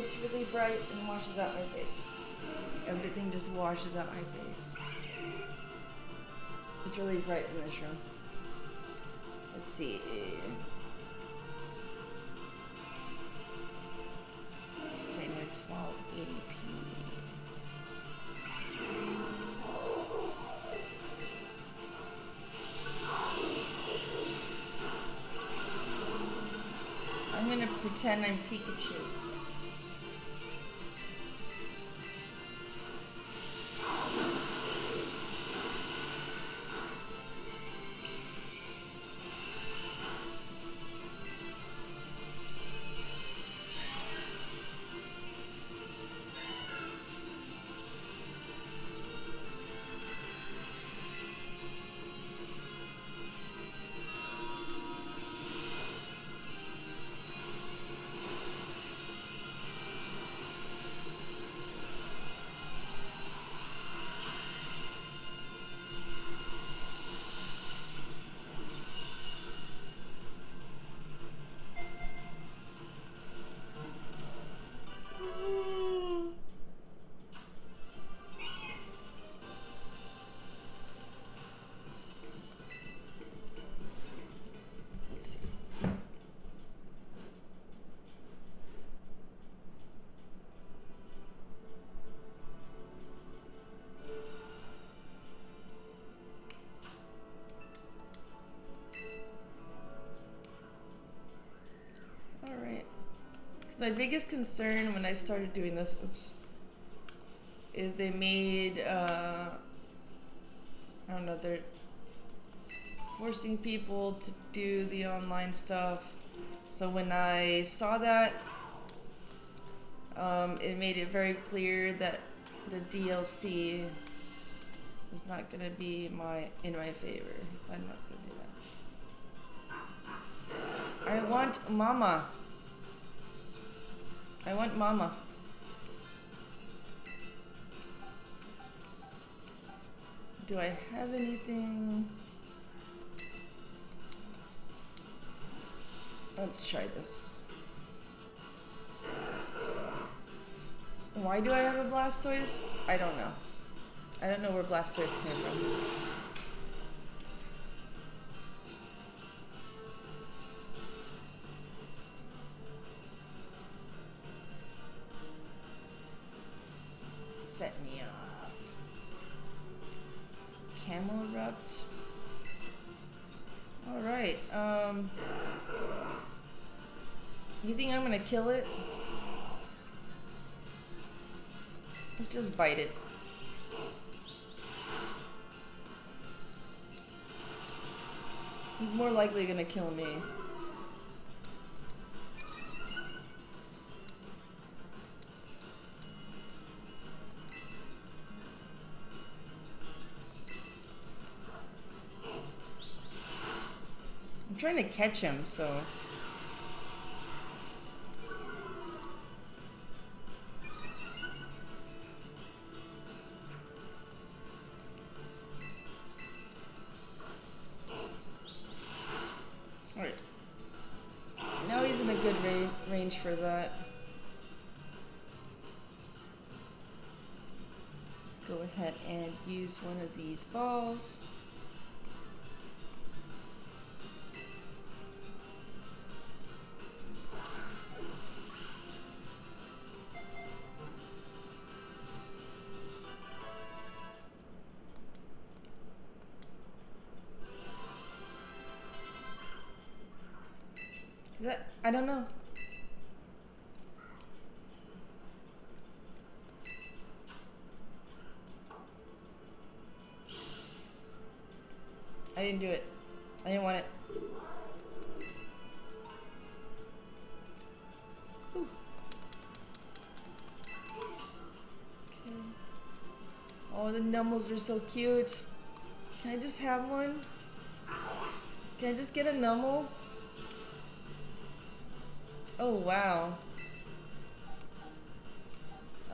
gets really bright and washes out my face. Everything just washes out my face. It's really bright in this room. Let's see. This is playing at 1280p. I'm gonna pretend I'm Pikachu. My biggest concern when I started doing this, oops, is they made, uh, I don't know, they're forcing people to do the online stuff. So when I saw that, um, it made it very clear that the DLC was not gonna be my in my favor. I'm not gonna do that. I want Mama. I want Mama. Do I have anything? Let's try this. Why do I have a Blastoise? I don't know. I don't know where Blastoise came from. Camerupt. All right. Um. You think I'm gonna kill it? Let's just bite it. He's more likely gonna kill me. I'm trying to catch him, so. Now he's in a good ra range for that. Let's go ahead and use one of these balls. That I don't know. I didn't do it. I didn't want it. Okay. Oh, the Numels are so cute. Can I just have one? Can I just get a Numel? Oh, wow.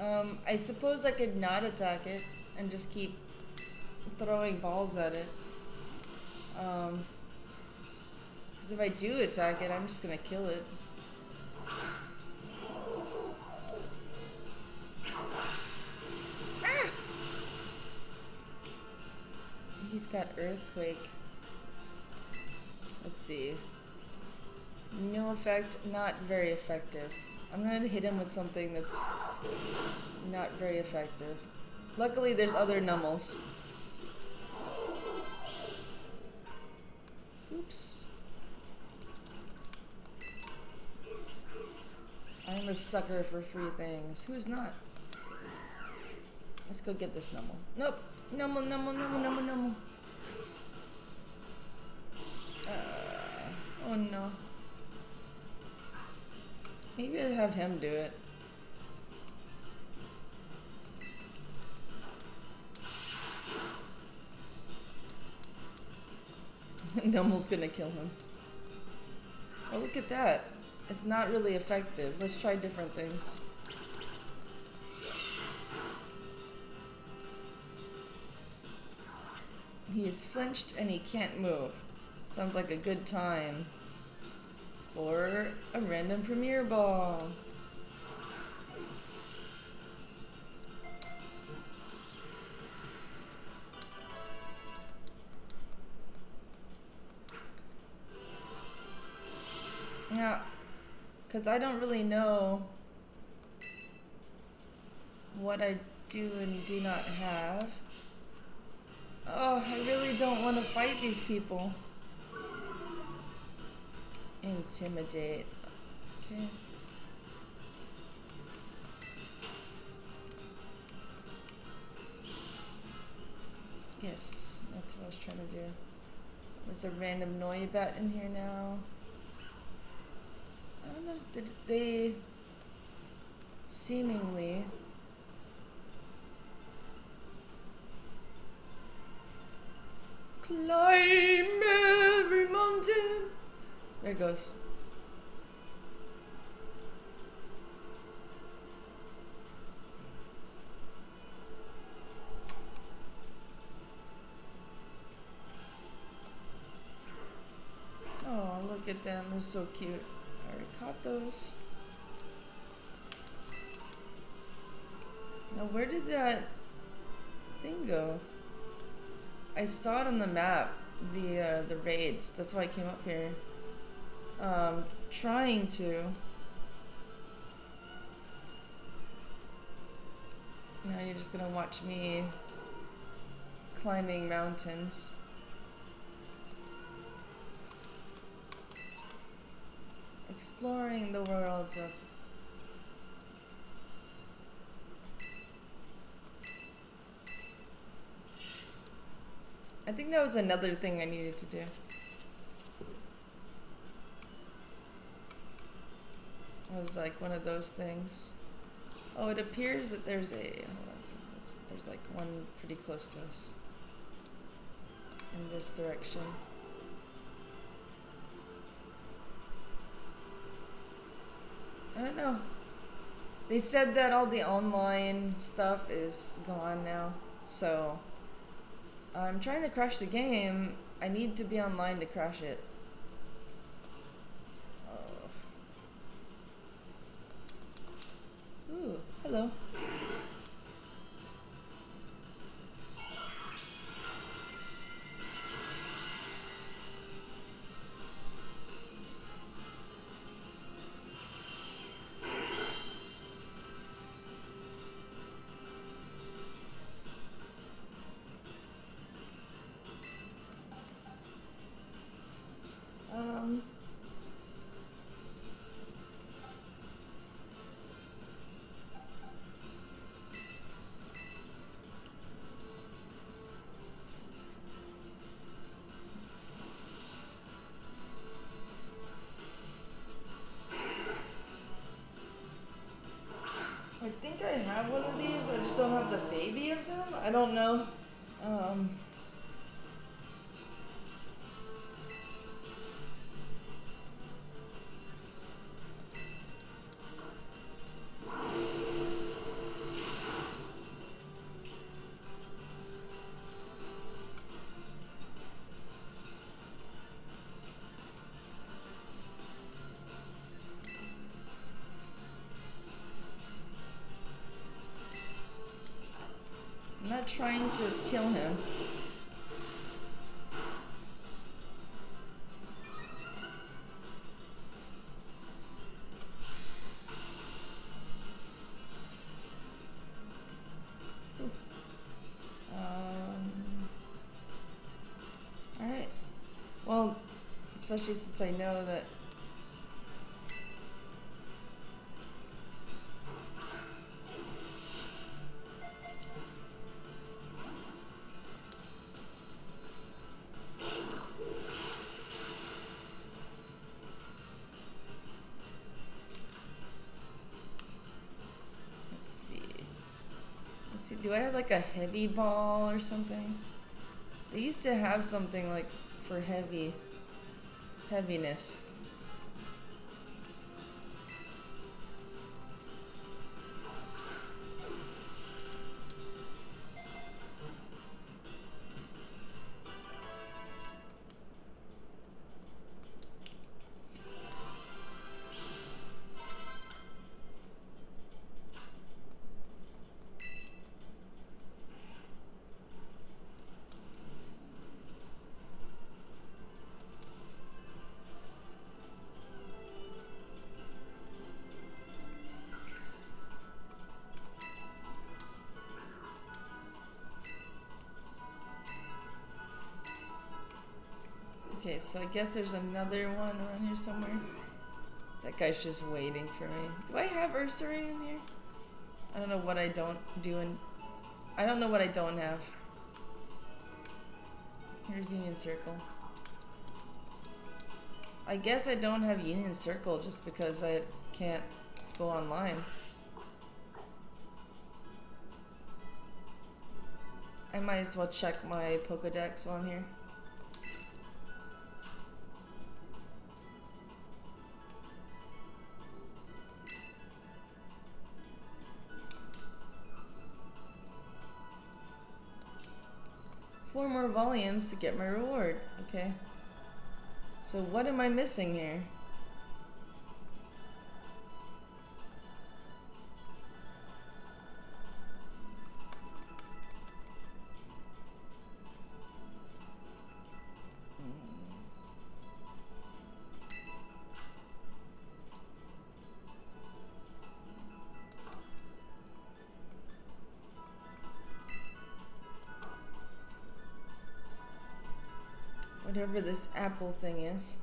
Um, I suppose I could not attack it and just keep throwing balls at it. Um, if I do attack it, I'm just gonna kill it. Ah! He's got Earthquake. Let's see. No effect, not very effective. I'm gonna hit him with something that's not very effective. Luckily, there's other Numels. Oops. I'm a sucker for free things. Who's not? Let's go get this Numel. Nope. Numel, Numel, Numel, Numel, Numel. Maybe I'll have him do it. Numel's gonna kill him. Oh, look at that. It's not really effective. Let's try different things. He is flinched and he can't move. Sounds like a good time. Or a random premiere ball. Yeah, because I don't really know what I do and do not have. Oh, I really don't want to fight these people. Intimidate. Okay. Yes, that's what I was trying to do. There's a random Noibat in here now. I don't know. Did they seemingly There it goes. Oh, look at them. They're so cute. I already caught those. Now, where did that thing go? I saw it on the map, the uh, the raids. That's why I came up here. Um, trying to. Now you're just gonna watch me climbing mountains. Exploring the worlds of I think that was another thing I needed to do. Was like one of those things. Oh, it appears that there's a. On, there's like one pretty close to us. In this direction. I don't know. They said that all the online stuff is gone now, so I'm trying to crash the game. I need to be online to crash it. Oh. Hello. Um. Have one of these. I just don't have the baby of them. I don't know. Um. not trying to kill him. Um, all right. Well, especially since I know that Do I have like a heavy ball or something? They used to have something like for heavy heaviness. Okay, so I guess there's another one around here somewhere. That guy's just waiting for me. Do I have Ursaring in here? I don't know what I don't do and I don't know what I don't have. Here's Union Circle. I guess I don't have Union Circle just because I can't go online. I might as well check my Pokedex while I'm here. Volumes to get my reward. Okay. So what am I missing here? Whatever this apple thing is.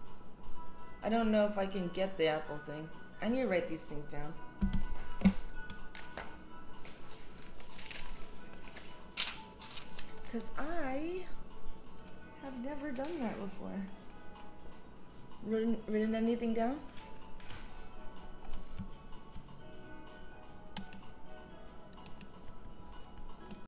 I don't know if I can get the apple thing. I need to write these things down. Because I have never done that before. Written, written anything down?